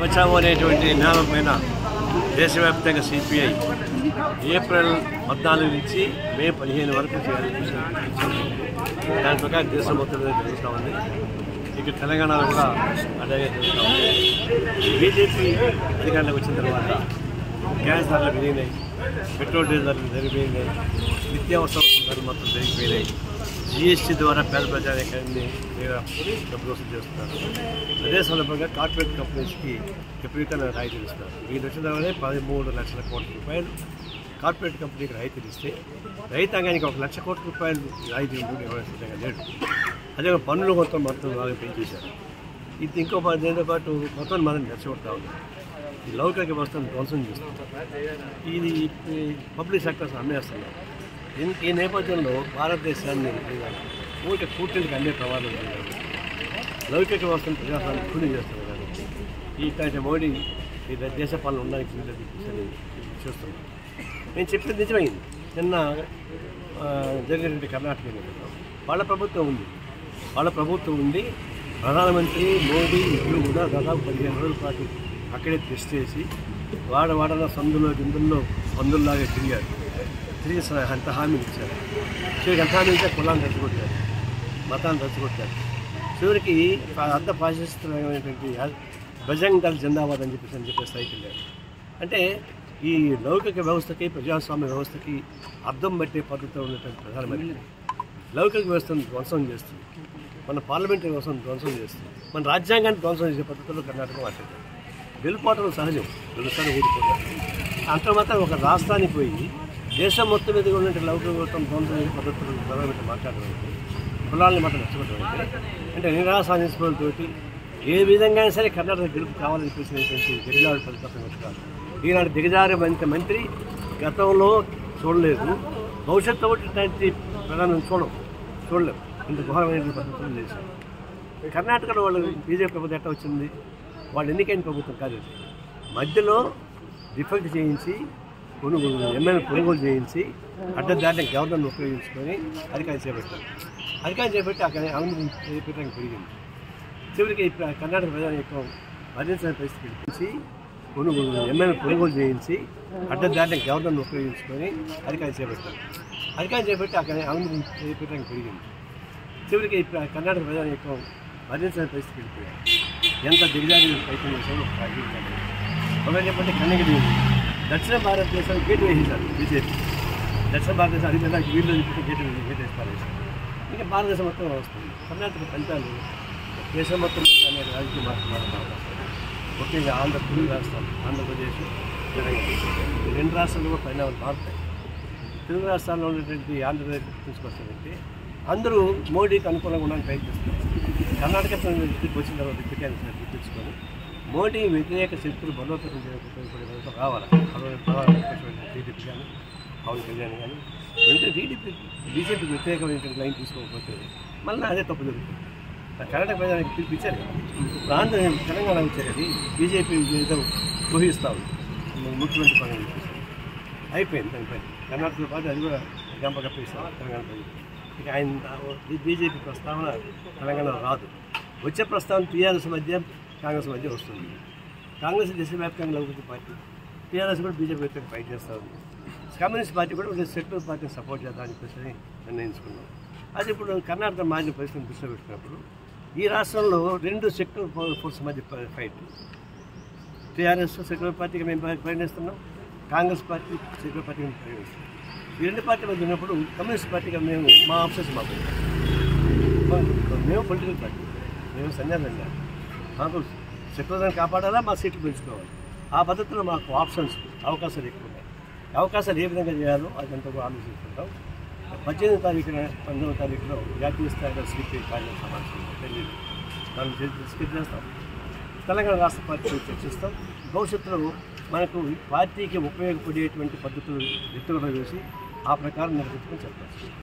బచావో అనేటువంటి నినాదం పైన దేశవ్యాప్తంగా సిపిఐ ఏప్రిల్ పద్నాలుగు నుంచి మే పదిహేను వరకు చేయాలని దాని ప్రకారం దేశం మొత్తం మీద జరుగుతూ ఉంది. ఇక్కడ తెలంగాణలో కూడా అలాగే జరుగుతూ ఉంది. బీజేపీ అధికారంలోకి వచ్చిన తర్వాత గ్యాస్ ధరలు పెరిగినాయి పెట్రోల్ డీజిల్ ధరలు పెరిగిపోయినాయి నిత్యావసర ధరలు మొత్తం పెరిగిపోయినాయి. జిఎస్టీ ద్వారా పేద ప్రజానికాన్ని డబ్బులు వసూలు చేస్తున్నారు. అదే సందర్భంగా కార్పొరేట్ కంపెనీస్కి విపరీతమైన రాయితీలు ఇస్తున్నారు. వీళ్ళు వచ్చిన పదమూడు లక్షల కోట్ల రూపాయలు కార్పొరేట్ కంపెనీకి రాయితీలు ఇస్తే రైతాంగానికి ఒక లక్ష కోట్ల రూపాయలు రాయితీ ఇవ్వడం లేడు అదే పన్నులు మొత్తం మొత్తం బాగా పెంచేశారు. ఇది ఇంకో దీంతో పాటు మొత్తం మనం నచ్చగొడతా ఉంది. ఈ లౌకిక వ్యవస్థను ధ్వంసం చేస్తుంది. ఇది పబ్లిక్ సెక్టర్స్ అమ్మేస్తున్నారు. ఈ నేపథ్యంలో భారతదేశాన్ని ఊరికే కూర్చుంటికి అన్ని ప్రమాదం లౌకిక వ్యవస్థను ప్రజాస్వామ్యం కూలి చేస్తున్నారు కాబట్టి ఈ మోడీ ఈ దేశ పాలన ఉండడానికి వీలు అని చూస్తున్నాం. నేను చెప్పింది నిజమైంది. నిన్న జరిగినటువంటి కర్ణాటక వాళ్ళ ప్రభుత్వం ఉంది. వాళ్ళ ప్రభుత్వం ఉంది ప్రధానమంత్రి మోడీ ఇద్దరు కూడా దాదాపు పదిహేను రోజుల పాటు అక్కడే టెస్ట్ చేసి వాడ వాడన సందులో గిందుల్లో పందుల్లాగా తిరిగారు. తిరిగి అంత హామీలు ఇచ్చారు చివరికి ఎంత హామీ ఇచ్చా కులాన్ని రెచ్చగొట్టారు మతాన్ని రెచ్చగొట్టారు చివరికి ఆ అర్ధ పాశిస్తున్నటువంటి బజంగ్ జిందాబాద్ అని చెప్పేసి అని చెప్పేసి స్థాయికి వెళ్ళారు అంటే ఈ లౌకిక వ్యవస్థకి ప్రజాస్వామ్య వ్యవస్థకి అర్థం పట్టే పద్ధతిలో ఉన్నటువంటి ప్రధానమంత్రి. లౌకిక వ్యవస్థను ధ్వంసం చేస్తుంది. మన పార్లమెంటరీ వ్యవస్థను ధ్వంసం చేస్తుంది. మన రాజ్యాంగాన్ని ధ్వంసం చేసే పద్ధతిలో కర్ణాటక మాట్లాడారు వెళ్ళిపోవటం సహజం. రెండుసార్లు ఊడిపోతారు అంత మాత్రం ఒక రాష్ట్రానికి పోయి దేశం మొత్తం మీద ఉన్నటువంటి లౌకిక గౌతం ధ్వంసం పద్ధతులు ప్రధానమంత్రి మాట్లాడడం అంటే కులాలని మాత్రం నచ్చబడడం అంటే అంటే ఏ విధంగా అయినా సరే కర్ణాటక గెలుపు కావాలని చూసినటువంటి దిగజారు ఫలితం కాదు ఈనాడు దిగజారు మంత్రి మంత్రి గతంలో చూడలేదు. భవిష్యత్తు ఇట్లాంటి ప్రధానం చూడం చూడలేం ఇంత ఘోరమైన పద్ధతులు చేశారు కర్ణాటకలో వాళ్ళు బీజేపీ ప్రభుత్వం ఎట్లా వచ్చింది? వాళ్ళు ఎన్నికైన ప్రభుత్వం కాదు. మధ్యలో డిఫెక్ట్ చేయించి కొనుగోలు ఎమ్మెల్యే కొనుగోలు చేయించి అడ్డదారిని గవర్నర్ని ఉపయోగించుకొని అధికారం చేపట్టారు. అధికారం చేపట్టి అక్కడ అవినీతి చేపట్టడానికి పెరిగింది. చివరికి కర్ణాటక ప్రజల కర్ణాటక భరించిన పరిస్థితి నుంచి కొనుగోలు ఎమ్మెల్యే కొనుగోలు చేయించి అడ్డదారిని గవర్నర్ని ఉపయోగించుకొని అధికారం చేపట్టారు. అధికారం చేపట్టి అక్కడ అవినీతి చేపట్టడానికి పెరిగింది. చివరికి కర్ణాటక ప్రజల కర్ణాటక భరించిన పరిస్థితి వెళ్ళిపోయారు ఎంత దిగజారి ప్రయత్నం చేశారో ఒకవేళ చెప్పంటే కన్నగిరి దక్షిణ భారతదేశం గేట్ వేసేశారు బీజేపీ. దక్షిణ భారతదేశం అది వీళ్ళు గేట్ వేసి- గేట్ వేసి పారేశారు. ఇంకా భారతదేశం మొత్తం వస్తుంది. కర్ణాటక ఫలితాలు దేశం మొత్తం అనే అనేక రాజకీయ మార్పు ముఖ్యంగా ఆంధ్ర తెలుగు రాష్ట్రాలు ఆంధ్రప్రదేశ్ తెలంగాణ. రెండు రాష్ట్రాలు కూడా పరిణామాలు మారుతాయి. తెలుగు రాష్ట్రాల్లో ఉన్నటువంటి ఆంధ్రప్రదేశ్ తీసుకొస్తారంటే అందరూ మోడీకి అనుకూలంగా ఉండడానికి ప్రయత్నిస్తారు కర్ణాటక స్థితికి వచ్చిన తర్వాత టికెట్ గుర్తించుకొని మోడీ వ్యతిరేక శక్తులు బలోపేతం చేయకపోతే విధంగా రావాలి టీడీపీ కానీ పవన్ కళ్యాణ్ కానీ అంటే టీడీపీ బీజేపీ వ్యతిరేకమైన లైన్ తీసుకోకపోతే మళ్ళీ అదే తప్పు జరుగుతుంది. కర్ణాటక ప్రజానికి పిలిపించారు. ఇప్పుడు ఆంధ్ర తెలంగాణ వచ్చేది బీజేపీ ఏదో ఊహిస్తూ ఉంది. ముఖ్యమంత్రి పదవి అయిపోయింది దానిపై కర్ణాటకతో పాటు అది కూడా గంప కప్పేస్తారు తెలంగాణ ప్రజలు. ఇక ఆయన బీజేపీ ప్రస్తావన తెలంగాణలో రాదు. వచ్చే ప్రస్తావన టీఆర్ఎస్ మధ్య కాంగ్రెస్ మధ్య వస్తుంది. కాంగ్రెస్ దేశవ్యాప్తంగా లౌకిక పార్టీ టీఆర్ఎస్ కూడా బీజేపీ వ్యతిరేక ఫైట్ చేస్తూ ఉంది కమ్యూనిస్ట్ పార్టీ కూడా ఒక సెక్యులర్ పార్టీని సపోర్ట్ చేద్దామని చెప్పేసి నిర్ణయించుకున్నాం. అది ఇప్పుడు కర్ణాటక మాజీ పరిస్థితిని దృష్టిలో పెట్టినప్పుడు ఈ రాష్ట్రంలో రెండు సెక్యులర్ ఫోర్స్ మధ్య ఫైట్. టీఆర్ఎస్ సెక్యులర్ పార్టీకి మేము ప్రయాణిస్తున్నాం పరిగణిస్తున్నాం కాంగ్రెస్ పార్టీ సెక్యులర్ పార్టీకి మేము పరిగణిస్తున్నాం ఈ రెండు పార్టీ మధ్య ఉన్నప్పుడు కమ్యూనిస్ట్ పార్టీగా మేము మా ఆప్షన్స్ మాకు. మేము పొలిటికల్ పార్టీ. మేము సన్యాసం కాదు మాకు సెక్యులర్ని కాపాడాలా? మా సీట్లు పెంచుకోవాలి. ఆ పద్ధతిలో మాకు ఆప్షన్స్ అవకాశాలు ఎక్కువ ఉన్నాయి. అవకాశాలు ఏ విధంగా చేయాలో అదంతా కూడా ఆలోచించుకుంటాం. పద్దెనిమిది తారీఖున పంతొమ్మిది తారీఖులో జాతీయ స్థాయిలో సిపిఐ కార్యాలయ సమావేశం ఢిల్లీ దాన్ని డిస్కస్ చేస్తాం. తెలంగాణ రాష్ట్ర పార్టీతో చర్చిస్తాం. భవిష్యత్తులో మనకు పార్టీకి ఉపయోగపడేటువంటి పద్ధతులు ఎత్తుగడ వేసి ఆ ప్రకారం నిర్వహించుకొని చెప్తాం